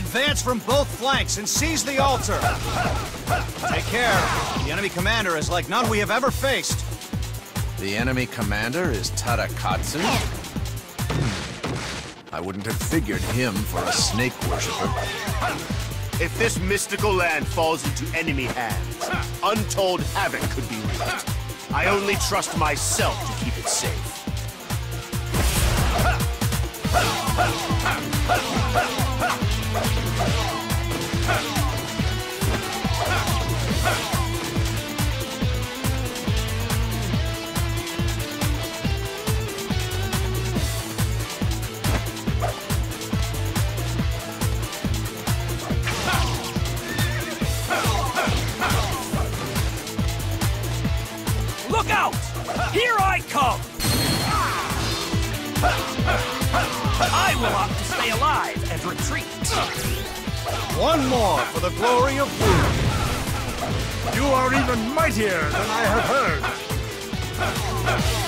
Advance from both flanks and seize the altar. Take care. The enemy commander is like none we have ever faced. The enemy commander is Tadakatsu? Hmm. I wouldn't have figured him for a snake worshipper. If this mystical land falls into enemy hands, untold havoc could be wreaked. I only trust myself to keep it safe. Look Ha! For the glory of Wu. You are even mightier than I have heard.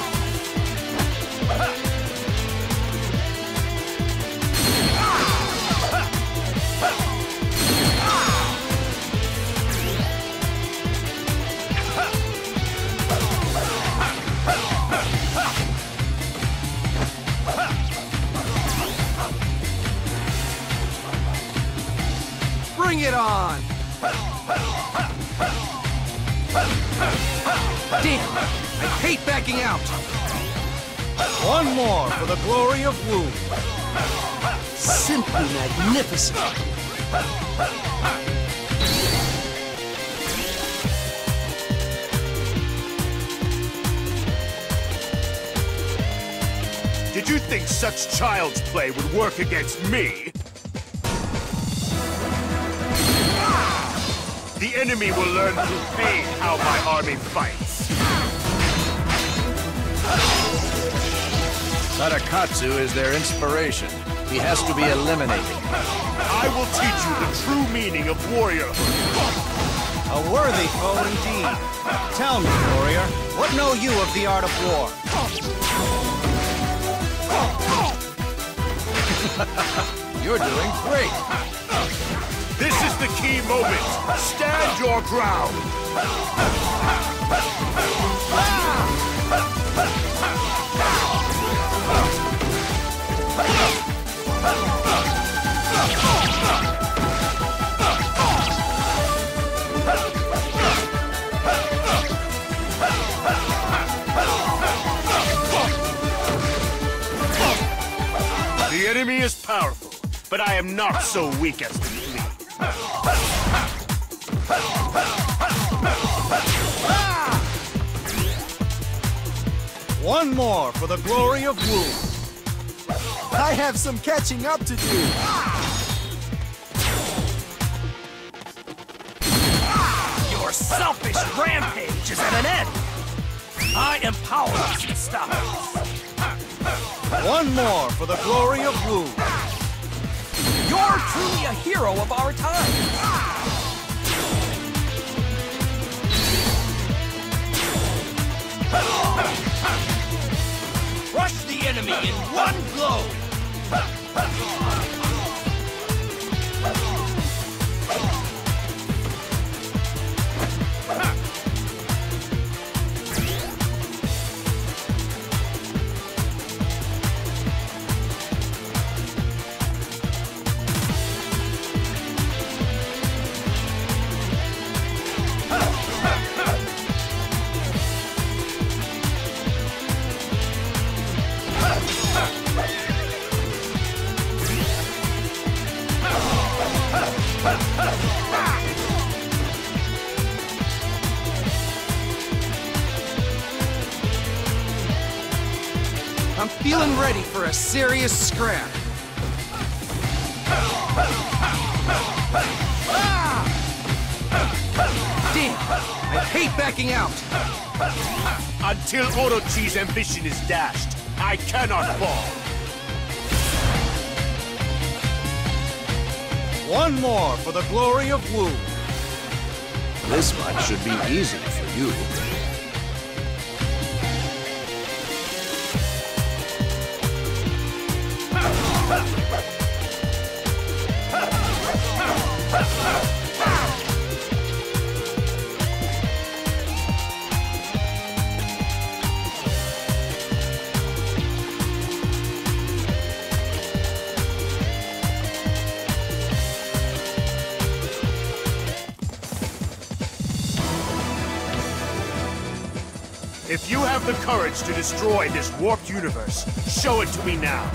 One more for the glory of Wu. Simply magnificent. Did you think such child's play would work against me? The enemy will learn through pain how my army fights. Tadakatsu is their inspiration. He has to be eliminated. I will teach you the true meaning of warriorhood. A worthy foe indeed. Tell me, warrior, what know you of the art of war? You're doing great. This is the key moment. Stand your ground. I am not so weak as to flee. One more for the glory of Wu. I have some catching up to do. Your selfish rampage is at an end. I am powerless to stop it. One more for the glory of Wu. You're truly a hero of our time. Crush the enemy in one blow. Serious scrap. Damn! I hate backing out. Until Orochi's ambition is dashed, I cannot fall. One more for the glory of Wu. This much should be easy for you. Courage to destroy this warped universe, show it to me now.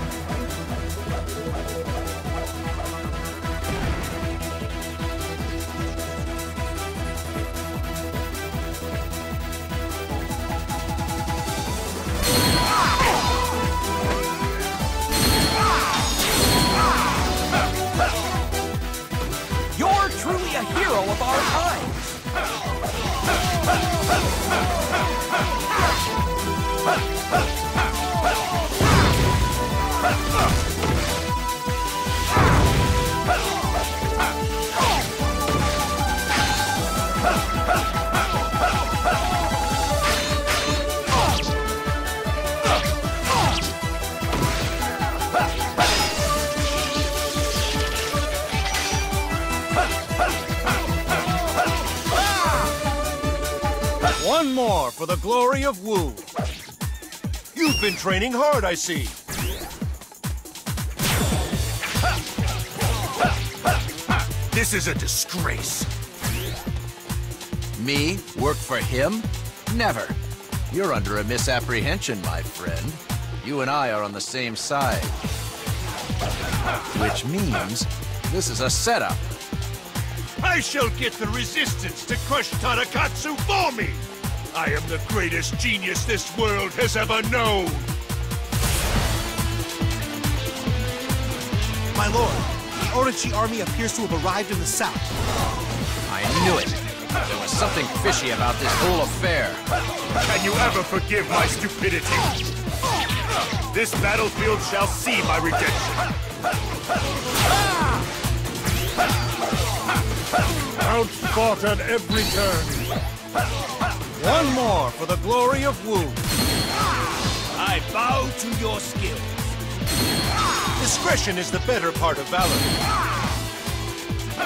You're truly a hero of our times. One more for the glory of Wu. You've been training hard, I see. This is a disgrace. Me? Work for him? Never. You're under a misapprehension, my friend. You and I are on the same side. Which means this is a setup. I shall get the resistance to crush Tadakatsu for me! I am the greatest genius this world has ever known! My lord, the Orochi army appears to have arrived in the south. I knew it. There was something fishy about this whole affair. Can you ever forgive my stupidity? This battlefield shall see my redemption. Outfought at every turn! One more for the glory of Wu. I bow to your skill. Discretion is the better part of valor.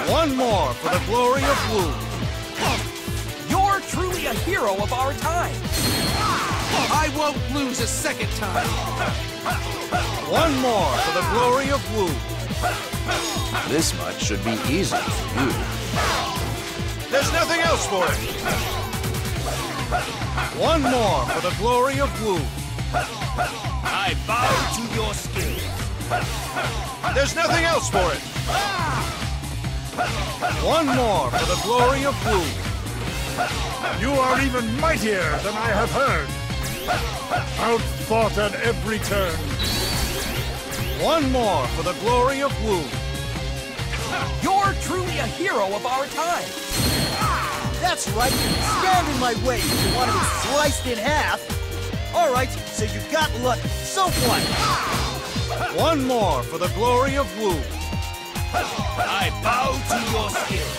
One more for the glory of Wu. You're truly a hero of our time. I won't lose a second time. One more for the glory of Wu. This much should be easy for you. There's nothing else for it. One more for the glory of Wu. I bow to your skill. There's nothing else for it. One more for the glory of Wu. You are even mightier than I have heard! Outfought at every turn! One more for the glory of Wu. You're truly a hero of our time. That's right. Stand in my way if you want to be sliced in half. All right, so you've got luck. So what? One more for the glory of Wu. I bow to your skill.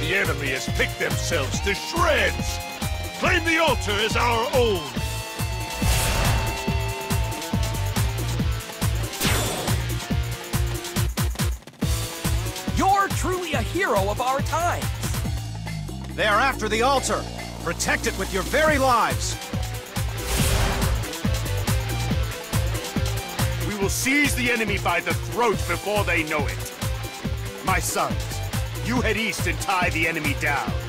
The enemy has picked themselves to shreds! Claim the altar as our own! Hero of our times. They are after the altar. Protect it with your very lives. We will seize the enemy by the throat before they know it. My sons, you head east and tie the enemy down.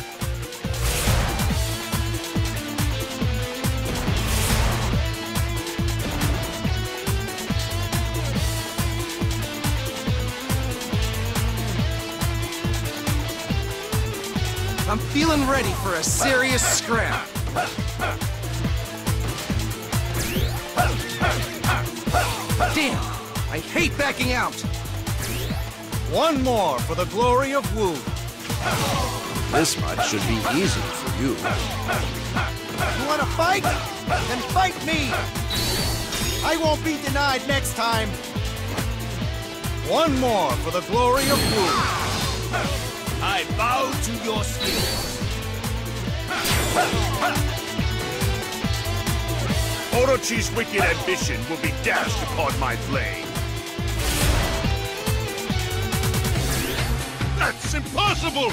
I'm feeling ready for a serious scrap. Damn! I hate backing out! One more for the glory of Wu. This much should be easy for you. You want to fight? Then fight me. I won't be denied next time. One more for the glory of Wu. I bow to your skill. Orochi's wicked ambition will be dashed upon my blade. That's impossible!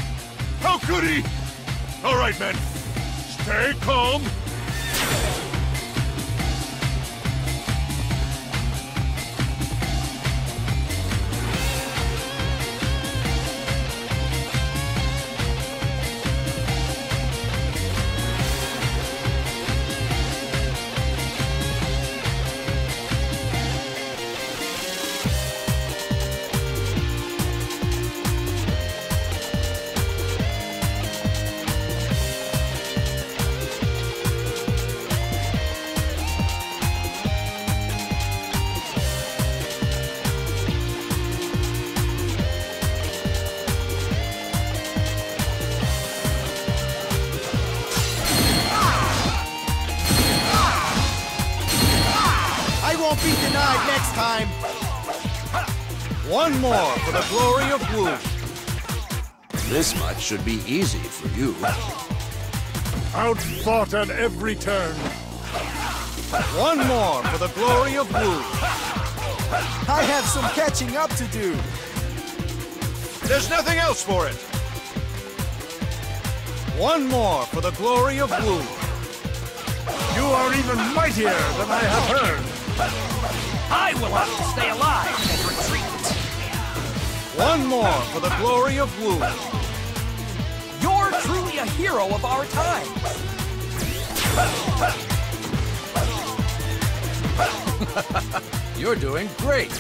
How could he? All right, men. Stay calm. One for the glory of Wu. This much should be easy for you. Outfought at every turn. One more for the glory of Wu. I have some catching up to do. There's nothing else for it. One more for the glory of Wu. You are even mightier than I have heard. I will have to stay alive and retreat. One more for the glory of Wu. You're truly a hero of our time. You're doing great.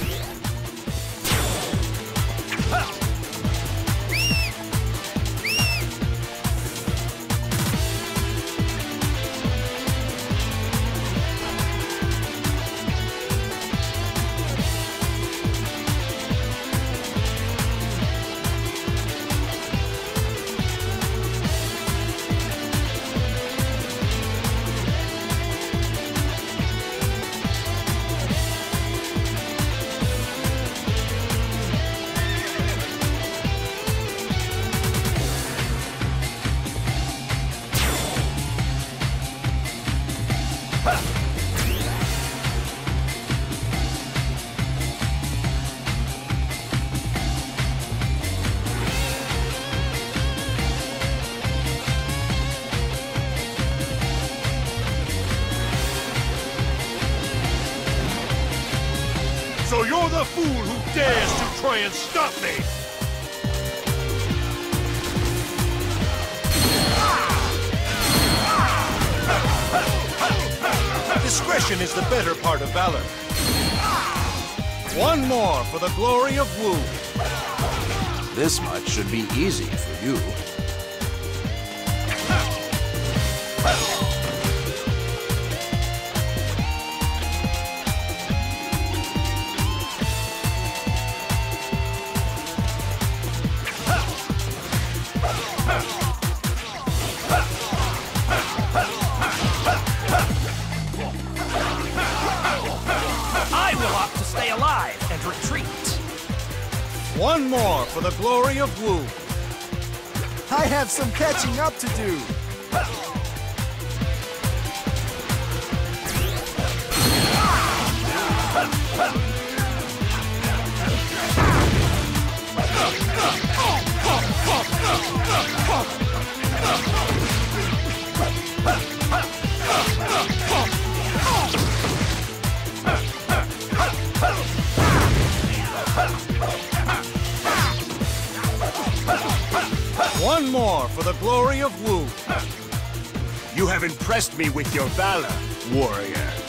Dares try and stop me! Discretion is the better part of valor. One more for the glory of Wu. This much should be easy for you. One more for the glory of Wu. I have some catching up to do. for the glory of Wu. You have impressed me with your valor, warrior.